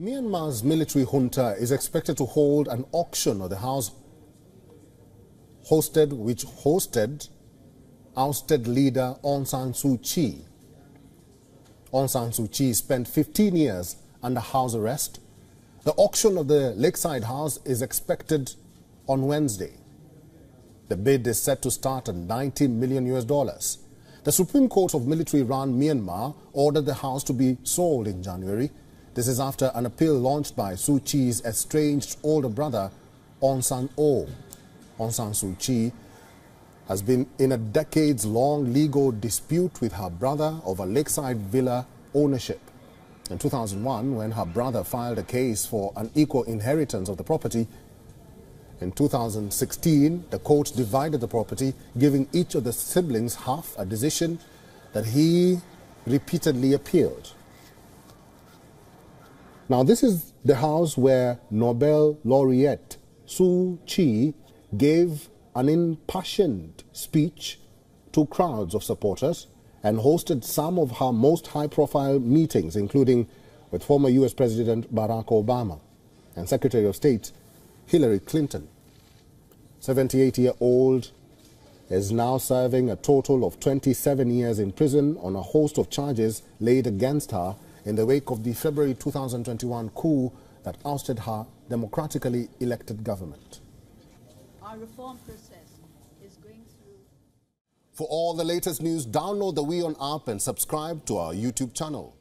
Myanmar's military junta is expected to hold an auction of the house hosted, which hosted ousted leader Aung San Suu Kyi. Aung San Suu Kyi spent 15 years under house arrest. The auction of the Lakeside House is expected on Wednesday. The bid is set to start at 90 million US dollars. The Supreme Court of military-run Myanmar ordered the house to be sold in January. This is after an appeal launched by Suu Kyi's estranged older brother, Aung San Oh. Aung San Suu Kyi has been in a decades-long legal dispute with her brother over lakeside villa ownership. In 2001, when her brother filed a case for an equal inheritance of the property, in 2016, the court divided the property, giving each of the siblings half a decision that he repeatedly appealed. Now, this is the house where Nobel laureate Suu Kyi gave an impassioned speech to crowds of supporters and hosted some of her most high-profile meetings, including with former U.S. President Barack Obama and Secretary of State Hillary Clinton. 78-year-old is now serving a total of 27 years in prison on a host of charges laid against her in the wake of the February 2021 coup that ousted her democratically elected government. Our reform process is going through. For all the latest news, download the WION app and subscribe to our YouTube channel.